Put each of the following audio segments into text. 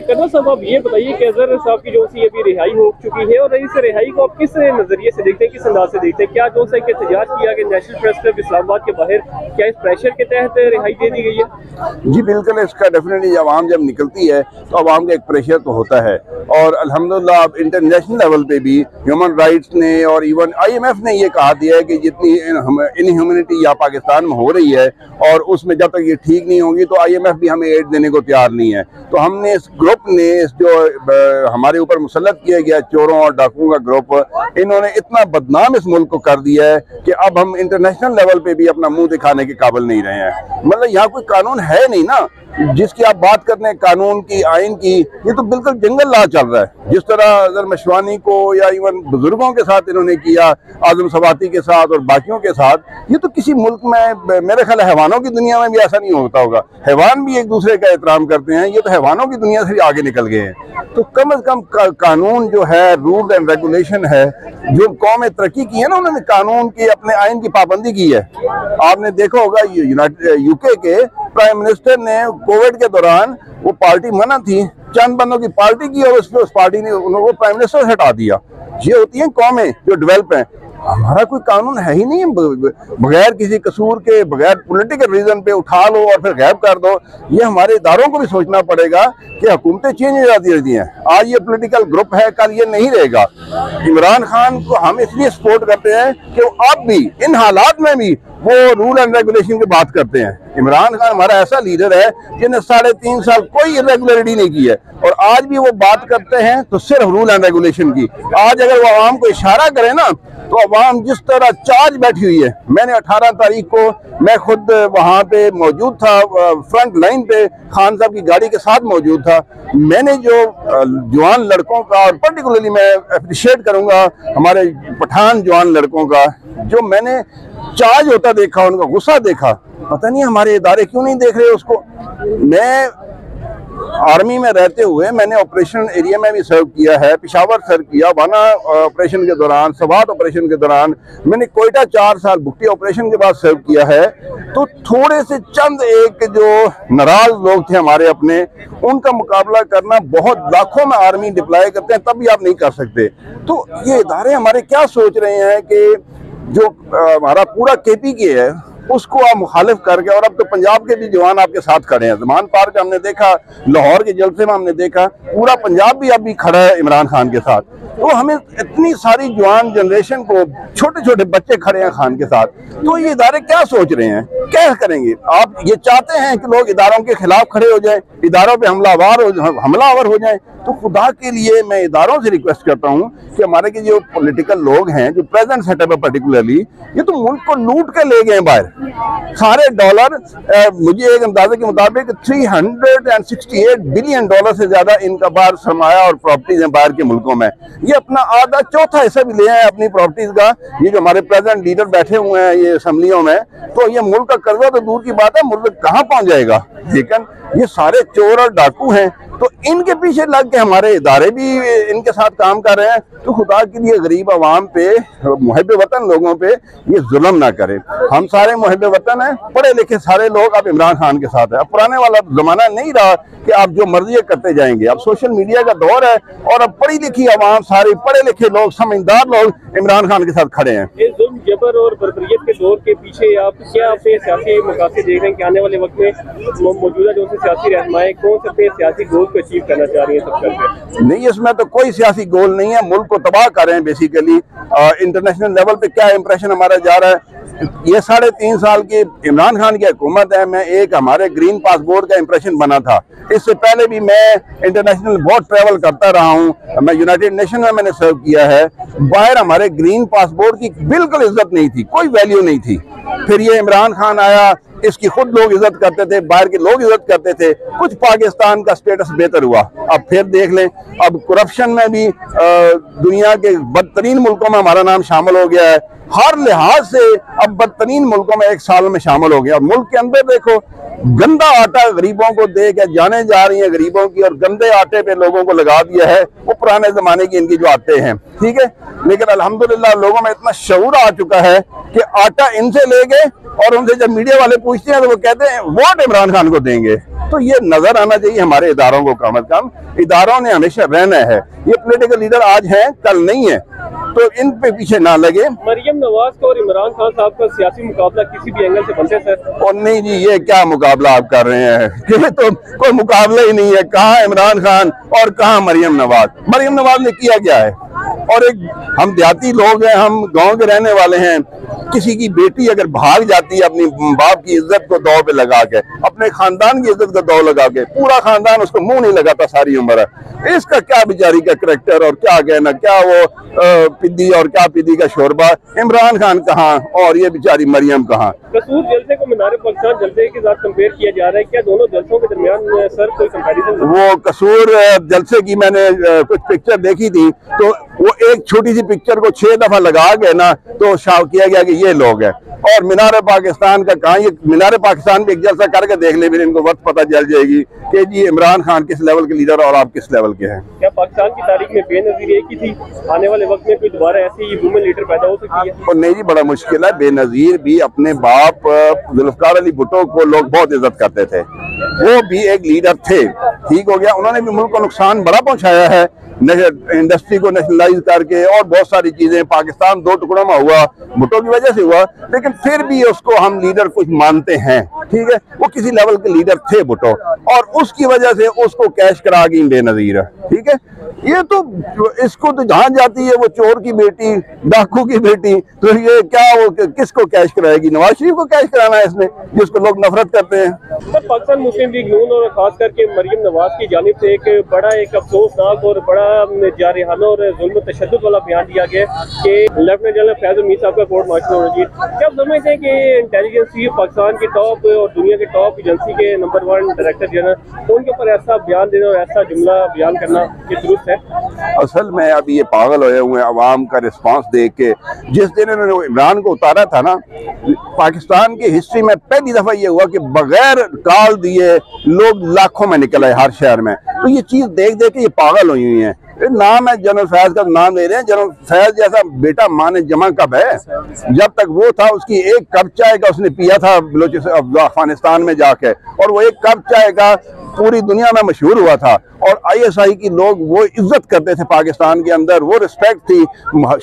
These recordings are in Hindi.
साहब, आप ये बताइए कि अजहर साहब की जो सी अभी रिहाई हो चुकी है और इस रिहाई को आप किस नज़रिए से देखते हैं, किस अंदाज से देखते हैं? क्या जो सा एहतजाज किया कि नेशनल प्रेस क्लब इस्लामाबाद के बाहर, क्या इस प्रेशर के तहत रिहाई दे दी गई है? जी, बिल्कुल, इसका डेफिनेटली आवाम जब निकलती है तो आवाम का एक प्रेशर तो होता है। और अल्हम्दुलिल्लाह, अब इंटरनेशनल लेवल पे भी ह्यूमन राइट्स ने और इवन आईएमएफ ने ये कहा दिया है कि जितनी इनह्यूमिनिटी या पाकिस्तान में हो रही है, और उसमें जब तक ये ठीक नहीं होगी तो आईएमएफ भी हमें एड देने को तैयार नहीं है। तो हमने इस ग्रुप ने जो हमारे ऊपर मुसलत किया गया, चोरों और डाकुओं का ग्रुप, इन्होंने इतना बदनाम इस मुल्क को कर दिया है कि अब हम इंटरनेशनल लेवल पे भी अपना मुँह दिखाने के काबिल नहीं रहे हैं। मतलब यहाँ कोई कानून है नहीं ना, जिसकी आप बात करते हैं, कानून की, आइन की, ये तो बिल्कुल जंगल ला चल रहा है। जिस तरह अगर मशवानी को या इवन बुज़ुर्गों के साथ इन्होंने किया, आज़म सवाती के साथ और बाकियों के साथ, ये तो किसी मुल्क में, मेरे ख्याल हैवानों की दुनिया में भी ऐसा नहीं होता होगा। हैवान भी एक दूसरे का एहतराम करते हैं, ये तो हैवानों की दुनिया से भी आगे निकल गए हैं। तो कम अज कम का, कानून जो है रूल एंड रेगुलेशन है जो कौम तरक्की की है ना उन्होंने कानून की अपने आइन की पाबंदी की है। आपने देखा होगा यूनाइटेड यूके के प्राइम मिनिस्टर ने कोविड के दौरान वो पार्टी मना थी चंद बंदों की पार्टी की और उस पर उस पार्टी ने उनको प्राइम मिनिस्टर हटा दिया। ये होती हैं कौमें जो डेवलप हैं। हमारा कोई कानून है ही नहीं बगैर किसी कसूर के, बगैर पॉलिटिकल रीजन पे उठा लो और फिर गैब कर दो। ये हमारे इदारों को भी सोचना पड़ेगा कि हुकूमतें चेंज हो जाती रहती हैं। आज ये पॉलिटिकल ग्रुप है, कल ये नहीं रहेगा। इमरान खान को हम इसलिए सपोर्ट करते हैं कि वो अब भी, इन हालात में भी, वो रूल एंड रेगुलेशन की बात करते हैं। इमरान खान हमारा ऐसा लीडर है जिन्हें साढ़े तीन साल कोई इरेगुलरिटी नहीं की है। और आज भी वो बात करते हैं तो सिर्फ़ रूल एंड रेगुलेशन की। आज अगर वो आवाम को इशारा करे ना तो अवाम जिस तरह चार्ज बैठी हुई है। मैंने 18 तारीख को, मैं खुद वहाँ पे मौजूद था फ्रंट लाइन पे खान साहब की गाड़ी के साथ मौजूद था। मैंने जो जवान लड़कों का, और पर्टिकुलरली मैं अप्रिशिएट करूँगा हमारे पठान जवान लड़कों का, जो मैंने चार्ज होता देखा, उनका गुस्सा देखा। पता नहीं हमारे इदारे क्यों नहीं देख रहे उसको? मैं आर्मी में रहते हुए मैंने ऑपरेशन एरिया में भी सर्व किया है, पिशावर सर्व किया, वाना ऑपरेशन के दौरान, सवात ऑपरेशन के दौरान मैंने कोयटा चार साल भुट्टी ऑपरेशन के बाद सर्व किया है। तो थोड़े से चंद एक जो नाराज़ लोग थे हमारे अपने, उनका मुकाबला करना बहुत लाखों में आर्मी डिप्लॉय करते हैं, तब भी आप नहीं कर सकते। तो ये इदारे हमारे क्या सोच रहे हैं कि जो हमारा पूरा केपी के है उसको आप मुखालिफ करके और अब तो पंजाब के भी जवान आपके साथ खड़े हैं। जमान पार्क हमने देखा, लाहौर के जलसे में हमने देखा, पूरा पंजाब भी अभी खड़ा है इमरान खान के साथ। तो हमें इतनी सारी जवान जनरेशन को छोटे छोटे बच्चे खड़े हैं खान के साथ। तो ये इदारे क्या सोच रहे हैं? क्या करेंगे? आप ये चाहते हैं कि लोग इदारों के खिलाफ खड़े हो जाए, इदारों पर हमलावर हमलावर हो जाएँ तो खुदा के लिए मैं इदारों से रिक्वेस्ट करता हूँ कि हमारे के जो पॉलिटिकल लोग हैं, जो प्रेजेंट सेटअप है पर्टिकुलरली ये तो मुल्क को लूट के ले गए बाहर। सारे डॉलर मुझे एक अंदाजे के मुताबिक 368 बिलियन डॉलर से ज़्यादा इनका बाहर सरमाया और प्रॉपर्टीज़ हैं बाहर के मुल्कों में। ये अपना आधा चौथा हिस्सा भी ले आए अपनी प्रॉपर्टीज़ का। ये जो हमारे प्रेजेंट लीडर बैठे हुए हैं, ये असम्बलियों में तो ये मुल्क का कर्जा तो दूर की बात है, मुल्क कहाँ पहुँच जाएगा? लेकिन ये सारे चोर और डाकू हैं तो इनके पीछे लग के हमारे इदारे भी इनके साथ काम कर रहे हैं। तो खुदा के लिए गरीब आवाम पे, मुहब वतन लोगों पे ये जुल्म ना करें। हम सारे मुहब वतन हैं, पढ़े लिखे सारे लोग अब इमरान खान के साथ है। अब पुराने वाला जमाना नहीं रहा कि आप जो मर्ज़ी करते जाएँगे। अब सोशल मीडिया का दौर है और अब पढ़ी लिखी आवाम, सारे पढ़े लिखे लोग, समझदार लोग इमरान खान के साथ खड़े हैं। जबर और बरबरीत के दौर के पीछे आप क्या सियासी मकासद देख रहे हैं कि आने वाले वक्त में मौजूदा जो सियासी कौन से अपने सियासी गोल को अचीव करना चाह रही है नहीं, इसमें तो कोई सियासी गोल नहीं है। मुल्क को तबाह कर रहे हैं बेसिकली इंटरनेशनल लेवल पे क्या इंप्रेशन हमारा जा रहा है? ये साढ़े तीन साल की इमरान खान की हुकूमत है। मैं एक हमारे ग्रीन पासपोर्ट का इंप्रेशन बना था। इससे पहले भी मैं इंटरनेशनल बहुत ट्रेवल करता रहा हूँ। मैं यूनाइटेड नेशन में मैंने सर्व किया है। बाहर हमारे ग्रीन पासपोर्ट की बिल्कुल इज़्ज़त नहीं थी, कोई वैल्यू नहीं थी। फिर ये इमरान खान आया इसकी खुद लोग इज़्ज़त करते थे, बाहर के लोग इज़्ज़त करते थे। कुछ पाकिस्तान का स्टेटस बेहतर हुआ। अब फिर देख लें, अब करप्शन में भी दुनिया के बदतरीन मुल्कों में हमारा नाम शामिल हो गया है। हर लिहाज से अब बदतरीन मुल्कों में एक साल में शामिल हो गया। और मुल्क के अंदर देखो, गंदा आटा गरीबों को दे के जाने जा रही है गरीबों की, और गंदे आटे पे लोगों को लगा दिया है। वो पुराने जमाने की इनकी जो आटे हैं, ठीक है? लेकिन अल्हम्दुलिल्लाह, लोगों में इतना शऊर आ चुका है कि आटा इनसे ले गए और उनसे जब मीडिया वाले पूछते हैं तो वो कहते हैं वोट इमरान खान को देंगे। तो ये नज़र आना चाहिए हमारे इदारों को कम अज कम। इदारों ने हमेशा रहना है। ये पोलिटिकल लीडर आज हैं कल नहीं है। तो इन पे पीछे ना लगे। मरियम नवाज़ का और इमरान खान साहब का सियासी मुकाबला किसी भी एंगल से बनते सर? और नहीं जी ये क्या मुकाबला आप कर रहे हैं? ये तो कोई मुकाबला ही नहीं है। कहाँ इमरान खान और कहाँ मरियम नवाज़? मरियम नवाज़ ने किया क्या है? और एक हम देहाती लोग हैं हम गाँव के रहने वाले हैं। किसी की बेटी अगर भाग जाती है अपनी बाप की इज़्ज़त को दौ पे लगा के अपने खानदान की इज़्ज़त को दौ लगा के पूरा खानदान उसको मुँह नहीं लगाता सारी उम्र। इसका क्या बेचारी का करेक्टर और क्या कहना क्या वो पिद्दी और क्या पिद्दी का शोरबा? इमरान खान कहाँ और ये बेचारी मरियम कहाँ? कसूर जलसे को मीनार पाकिस्तान जलसे के साथ कंपेयर किया जा रहा है क्या दोनों जलसों के दरमियान सर कोई कंपैरिजन वो कसूर जलसे की मैंने कुछ पिक्चर देखी थी तो वो एक छोटी सी पिक्चर को छह दफ़ा लगा के ना तो शाव किया गया कि ये लोग हैं। और मीनार पाकिस्तान का कहा ये मीनार पाकिस्तान भी एक जलसा करके देख ले फिर इनको वक्त पता चल जाएगी कि जी इमरान खान किस लेवल के लीडर और आप किस लेवल के हैं। क्या पाकिस्तान की तारीख में बेनजीर एक ही थी? आने वाले वक्त में कोई दोबारा ऐसी वुमेन लीडर पैदा हो सकती है? और नहीं जी बड़ा मुश्किल है। बेनजीर भी अपने बाप जुल्फकार अली भुट्टो को लोग बहुत इज़्ज़त करते थे। वो भी एक लीडर थे। ठीक हो गया। उन्होंने भी मुल्क को नुकसान बड़ा पहुँचाया है। इंडस्ट्री को नेशनलाइज करके और बहुत सारी चीज़ें पाकिस्तान दो टुकड़ों में हुआ, भुट्टो की वजह से हुआ, लेकिन फिर भी उसको हम लीडर कुछ मानते हैं, ठीक है? वो किसी लेवल के लीडर थे भुट्टो, और उसकी वजह से उसको कैश करा गई बेनजीर ठीक है? ये तो इसको तो जहाँ जाती है, वो चोर की बेटी, डाकू की बेटी तो ये क्या वो किसको कैश कराएगी? नवाज़ शरीफ को कैश कराना है इसने जिसको लोग नफरत करते हैं। पाकिस्तान मुस्लिम लीग नून और खास करके मरियम नवाज़ की जानब से एक बड़ा, एक अफसोसनाक और बड़ा जारहाना और जुल्म तशद वाला बयान दिया गया कि लेफ्टिनेंट जनरल फैज मीर साहब का कोर्ट मार्शल होना चाहिए। क्या आप समझते हैं कि इंटेलिजेंस चीफ पाकिस्तान के टॉप और दुनिया के टॉप एजेंसी के नंबर वन डायरेक्टर जनरल उनके ऊपर ऐसा बयान देना और ऐसा जुमला बयान करना ये दुरुस्त है? असल में अब ये पागल हुए हुए आवाम का रिस्पॉन्स देख के, जिस दिन इन्होंने इमरान को उतारा था ना पाकिस्तान की हिस्ट्री में पहली दफ़ा ये हुआ कि बगैर काल दिए लोग लाखों में निकल आए हर शहर में। तो ये चीज़ देख देख के ये पागल हुई हुई है। नाम है जनरल फैज का, नाम ले रहे। हैं जनरल फैज जैसा बेटा माँ ने जमा कब है? जब तक वो था, उसकी एक कप चाय का उसने पिया था अफ़गानिस्तान में जाके। और वो एक कप चाय का पूरी दुनिया में मशहूर हुआ था। और आईएसआई की लोग वो इज़्ज़त करते थे पाकिस्तान के अंदर। वो रिस्पेक्ट थी।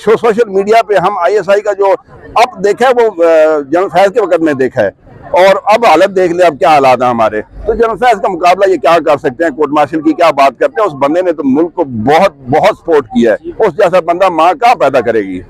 सोशल मीडिया पे हम आईएसआई का जो अब देखा है वो जनरल फैज के वक्त में देखा। है और अब हालत देख ले, अब क्या हालात है हमारे। तो जनरल का मुकाबला ये क्या कर सकते हैं? कोर्ट मार्शल की क्या बात करते हैं? उस बंदे ने तो मुल्क को बहुत बहुत सपोर्ट किया है। उस जैसा बंदा माँ क्या पैदा करेगी?